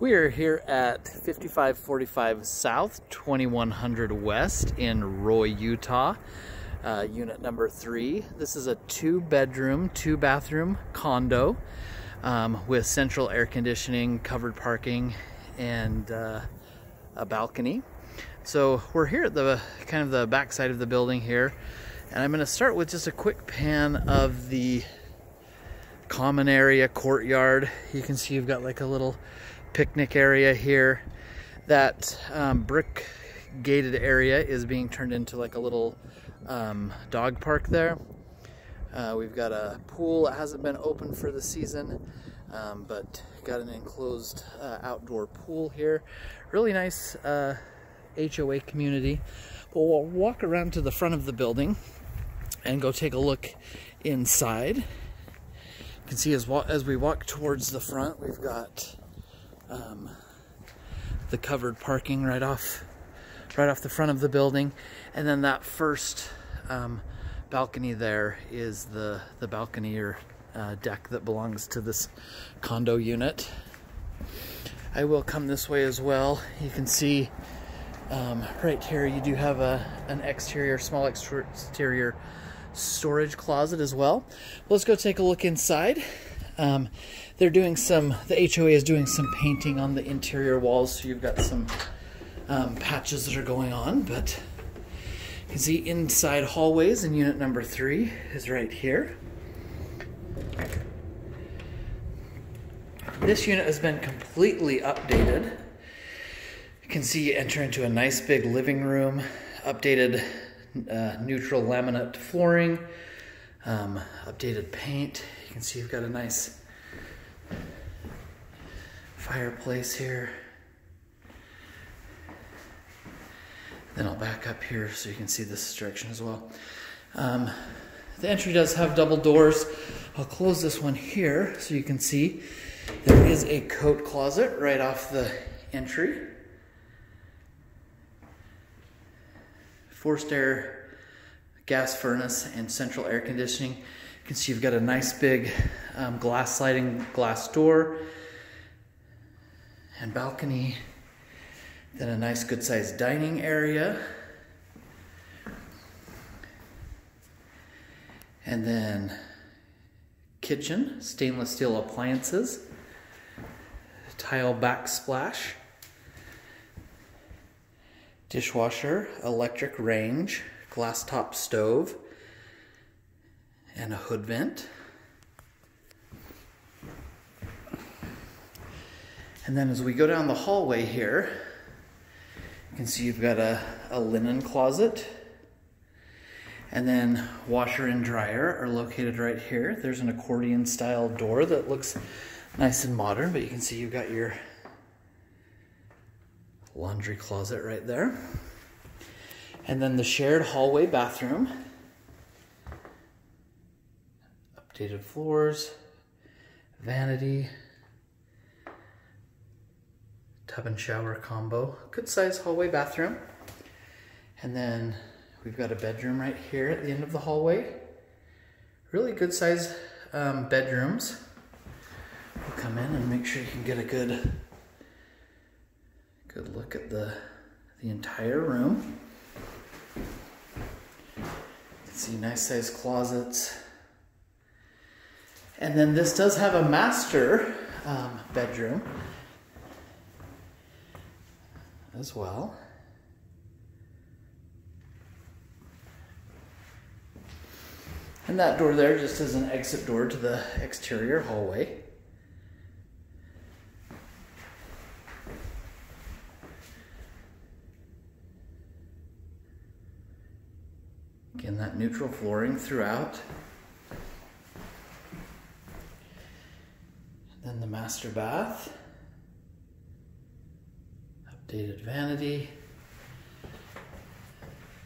We are here at 5545 South, 2100 West in Roy, Utah, uh, unit number three. This is a two bedroom, two bathroom condo um, with central air conditioning, covered parking, and uh, a balcony. So we're here at the kind of the back side of the building here, and I'm going to start with just a quick pan of the common area courtyard. You can see you've got like a little picnic area here. That um, brick gated area is being turned into like a little um, dog park there. Uh, we've got a pool that hasn't been open for the season, um, but got an enclosed uh, outdoor pool here. Really nice uh, HOA community. But we'll walk around to the front of the building and go take a look inside. You can see as, as we walk towards the front, we've got um, the covered parking right off right off the front of the building. And then that first um, balcony there is the the balcony or uh, deck that belongs to this condo unit. I will come this way as well. You can see um, right here you do have a an exterior small exterior storage closet as well. Let's go take a look inside um, they're doing some, the HOA is doing some painting on the interior walls, so you've got some um, patches that are going on, but you can see inside hallways in unit number three is right here. This unit has been completely updated. You can see you enter into a nice big living room, updated uh, neutral laminate flooring, um, updated paint. You can see you've got a nice fireplace here. Then I'll back up here so you can see this direction as well. Um, the entry does have double doors. I'll close this one here so you can see there is a coat closet right off the entry. Forced air gas furnace and central air conditioning. You can see you've got a nice big um, glass sliding glass door and balcony. Then a nice good sized dining area. And then kitchen, stainless steel appliances, tile backsplash, dishwasher, electric range, glass top stove, and a hood vent. And then as we go down the hallway here, you can see you've got a, a linen closet. And then washer and dryer are located right here. There's an accordion style door that looks nice and modern, but you can see you've got your laundry closet right there. And then the shared hallway bathroom. Updated floors, vanity, tub and shower combo. Good size hallway bathroom. And then we've got a bedroom right here at the end of the hallway. Really good size um, bedrooms. We'll come in and make sure you can get a good, good look at the, the entire room. See nice size closets. And then this does have a master um, bedroom as well. And that door there just is an exit door to the exterior hallway. Neutral flooring throughout. then the master bath updated vanity,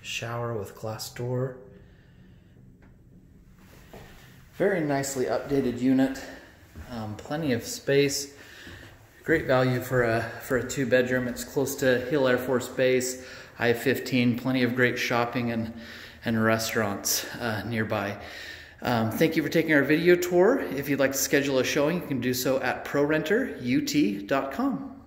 shower with glass door. Very nicely updated unit, um, plenty of space. Great value for a for a two bedroom. It's close to Hill Air Force Base, I-15. Plenty of great shopping and and restaurants uh, nearby. Um, thank you for taking our video tour. If you'd like to schedule a showing, you can do so at prorenterut.com.